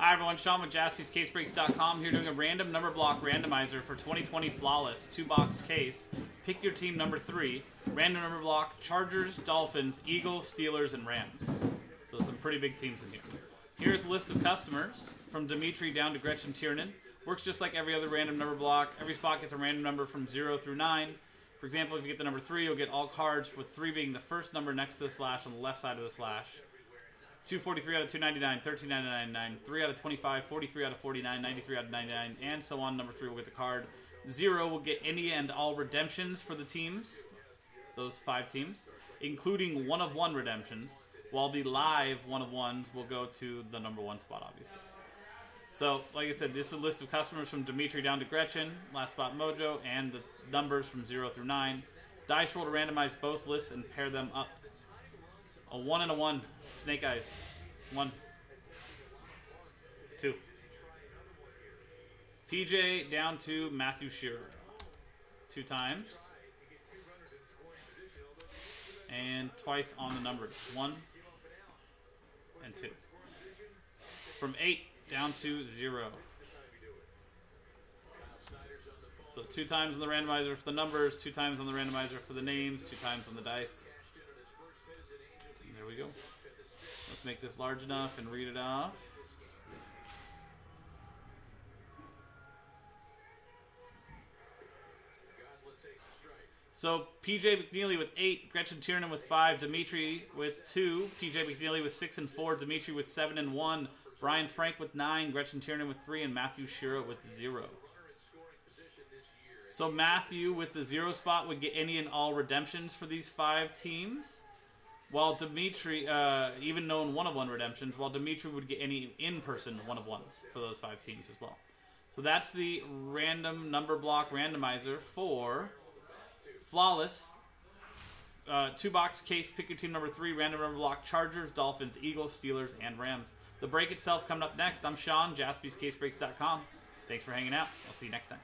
Hi everyone, Sean with jaspyscasebreaks.com here doing a random number block randomizer for 2020 Flawless, two box case. Pick your team number three. Random number block, Chargers, Dolphins, Eagles, Steelers, and Rams. So some pretty big teams in here. Here's a list of customers from Dimitri down to Gretchen Tiernan. Works just like every other random number block. Every spot gets a random number from 0 through 9. For example, if you get the number 3, you'll get all cards with 3 being the first number next to the slash on the left side of the slash. 243 out of 299, 1399, 3 out of 25, 43 out of 49, 93 out of 99, and so on. Number 3 will get the card. 0 will get any and all redemptions for the teams, those five teams, including one of one redemptions, while the live one of ones will go to the number one spot, obviously. So, like I said, this is a list of customers from Dimitri down to Gretchen, last spot Mojo, and the numbers from 0 through 9. Dice roll to randomize both lists and pair them up. A 1 and a 1. Snake Eyes. 1. 2. PJ down to Matthew Shearer. Two times. And twice on the numbers. 1 and 2. From 8 down to 0. So two times on the randomizer for the numbers, two times on the randomizer for the names, two times on the dice. We go. Let's make this large enough and read it off. So PJ McNeely with eight, Gretchen Tiernan with five, Dimitri with two, PJ McNeely with six and four, Dimitri with seven and one, Brian Frank with nine, Gretchen Tiernan with three, and Matthew Shearer with zero. So Matthew with the zero spot would get any and all redemptions for these five teams, while Dimitri, uh, even known one of one redemptions, while Dimitri would get any in-person one of ones for those five teams as well. So that's the random number block randomizer for Flawless. Uh, two box case, pick your team number three, random number block, Chargers, Dolphins, Eagles, Steelers, and Rams. The break itself coming up next. I'm Sean, jaspyscasebreaks.com. Thanks for hanging out. I'll see you next time.